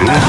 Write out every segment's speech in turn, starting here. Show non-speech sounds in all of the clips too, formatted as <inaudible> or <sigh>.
Yeah!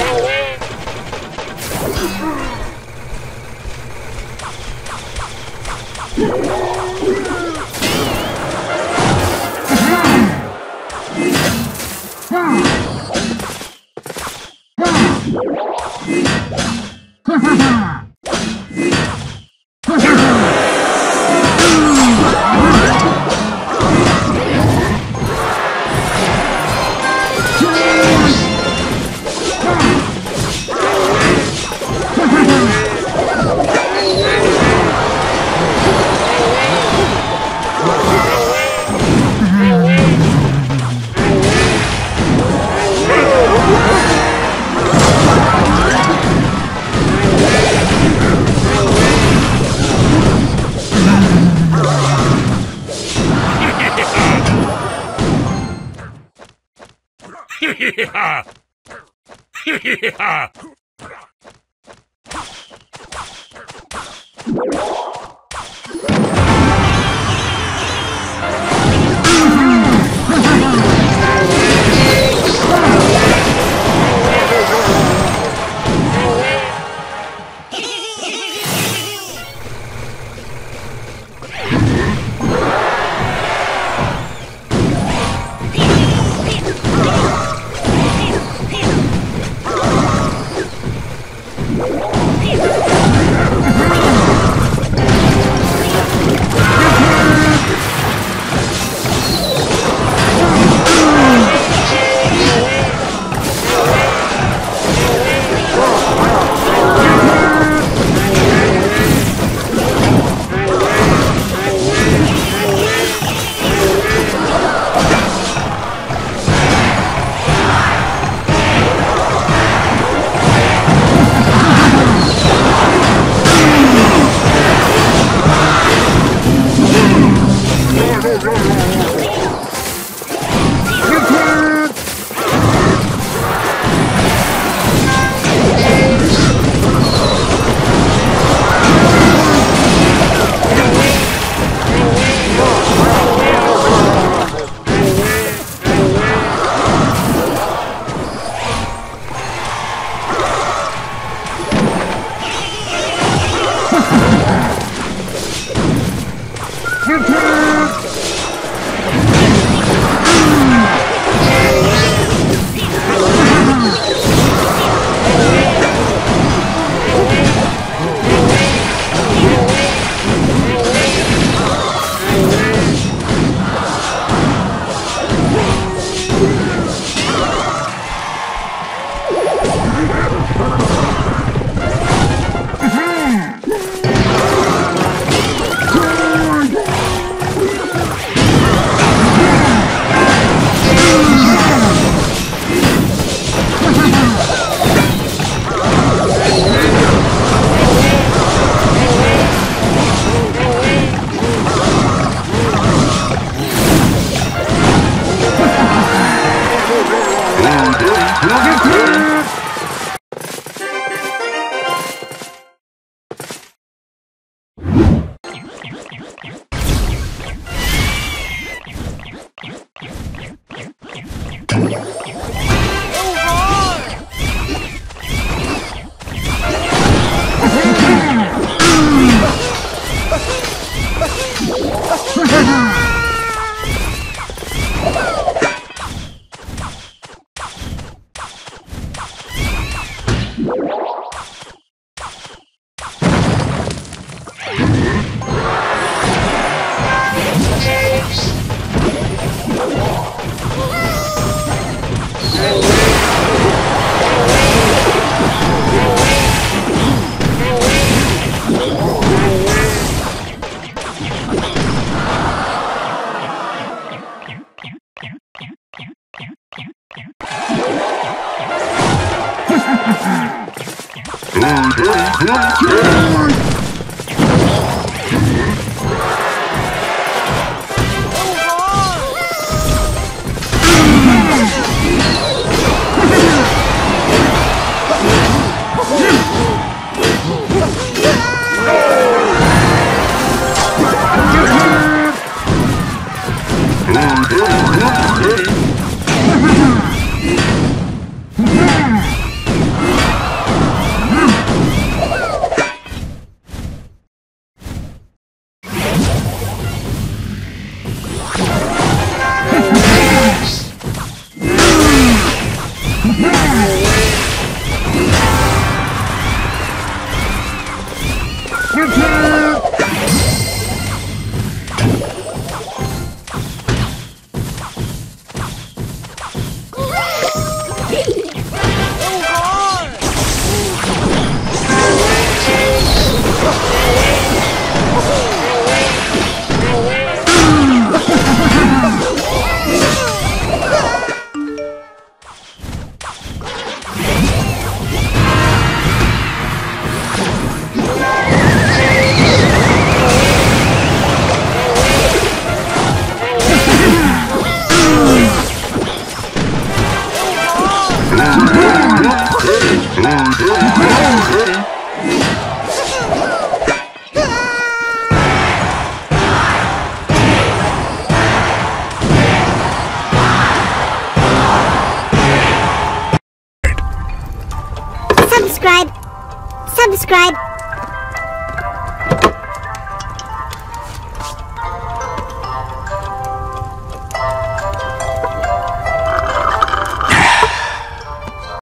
Yeah! <laughs> Yeah!